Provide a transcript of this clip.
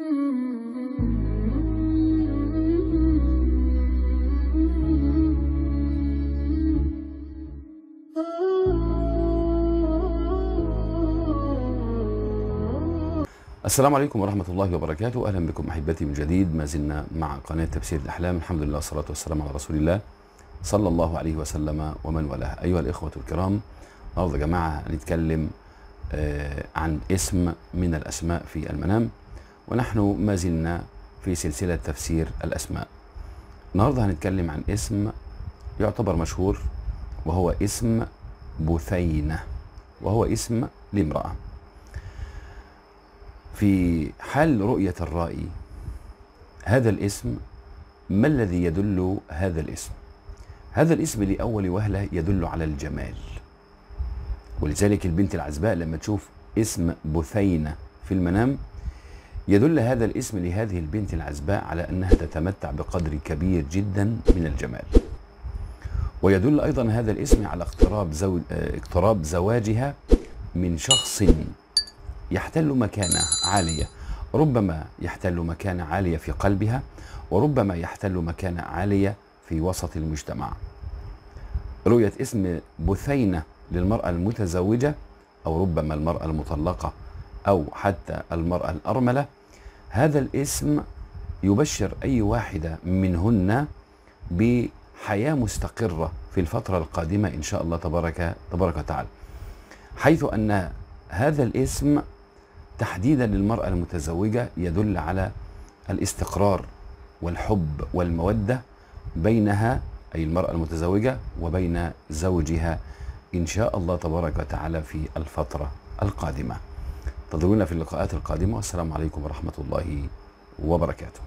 السلام عليكم ورحمة الله وبركاته. أهلا بكم أحبتي من جديد. ما زلنا مع قناة تفسير الأحلام. الحمد لله والصلاة والسلام على رسول الله صلى الله عليه وسلم ومن والاه. أيها الإخوة الكرام النهارده يا جماعة هنتكلم آه، عن اسم من الأسماء في المنام. ونحن ما زلنا في سلسلة تفسير الأسماء. النهارده هنتكلم عن اسم يعتبر مشهور وهو اسم بثينة وهو اسم لامرأة. في حال رؤية الرائي هذا الاسم ما الذي يدل هذا الاسم؟ هذا الاسم لأول وهلة يدل على الجمال. ولذلك البنت العزباء لما تشوف اسم بثينة في المنام يدل هذا الاسم لهذه البنت العزباء على أنها تتمتع بقدر كبير جدا من الجمال. ويدل أيضا هذا الاسم على اقتراب, زوج آه، اقتراب زواجها من شخص يحتل مكانة عالية. ربما يحتل مكانة عالية في قلبها وربما يحتل مكانة عالية في وسط المجتمع. رؤية اسم بثينة للمرأة المتزوجة أو ربما المرأة المطلقة. أو حتى المرأة الأرملة هذا الاسم يبشر أي واحدة منهن بحياة مستقرة في الفترة القادمة إن شاء الله تبارك تبارك وتعالى. حيث أن هذا الاسم تحديدا للمرأة المتزوجة يدل على الاستقرار والحب والمودة بينها أي المرأة المتزوجة وبين زوجها إن شاء الله تبارك وتعالى في الفترة القادمة. انتظرونا في اللقاءات القادمة. والسلام عليكم ورحمة الله وبركاته.